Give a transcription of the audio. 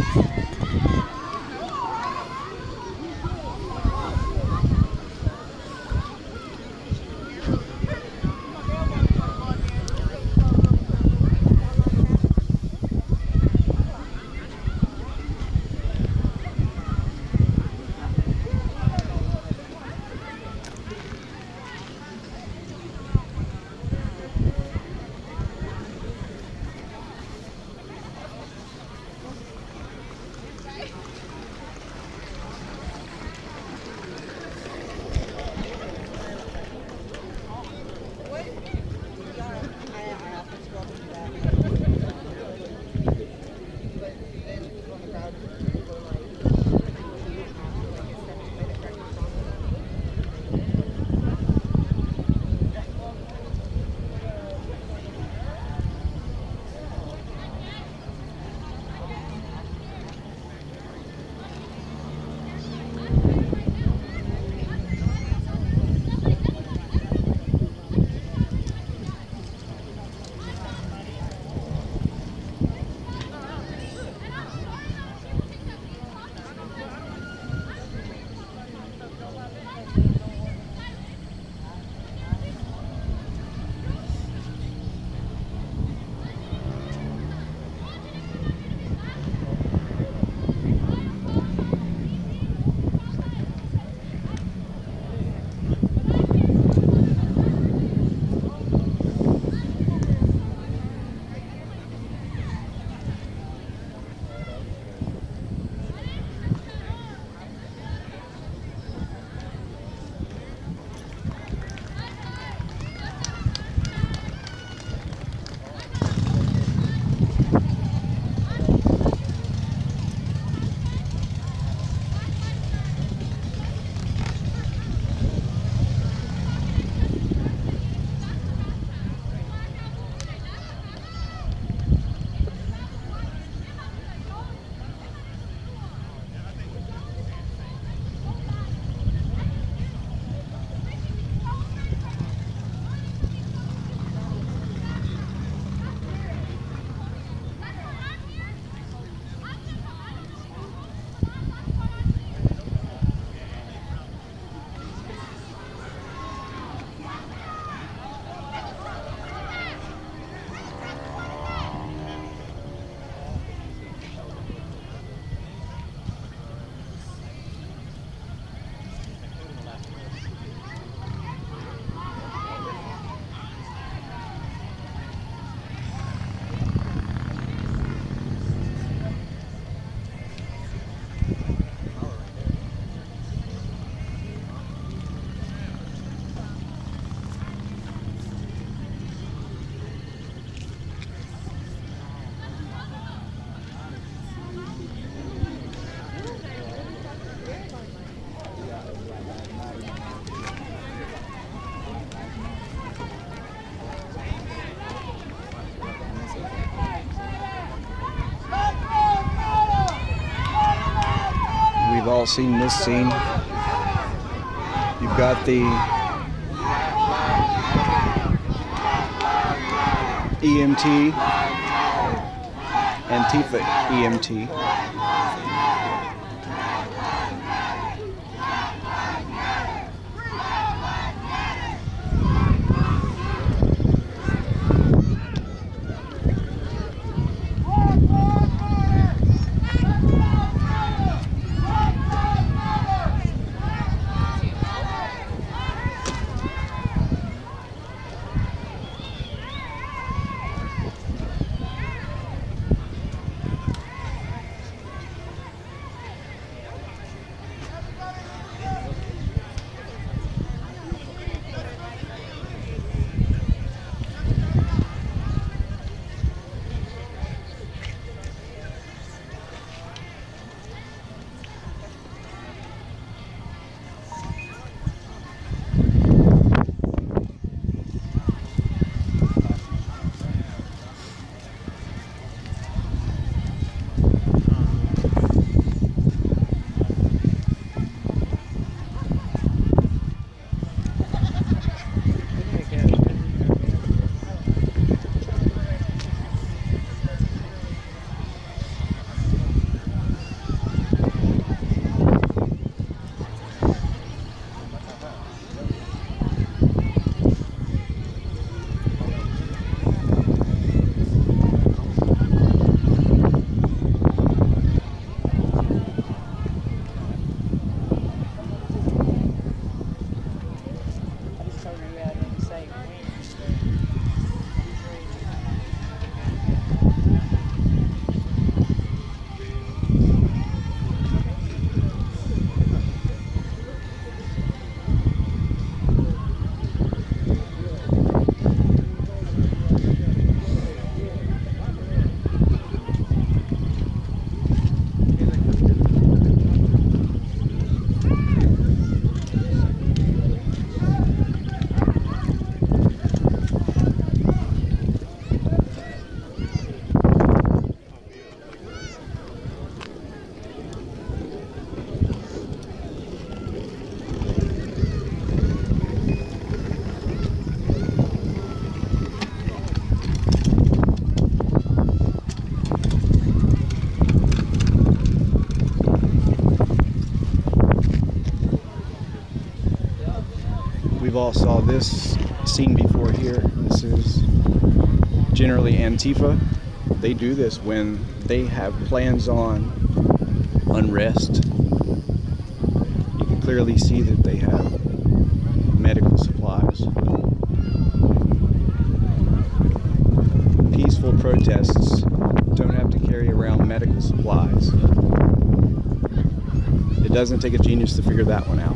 We've all seen this scene. You've got the EMT, Antifa EMT. All saw this scene before here. This is generally Antifa. They do this when they have plans on unrest. You can clearly see that they have medical supplies. Peaceful protests don't have to carry around medical supplies. It doesn't take a genius to figure that one out.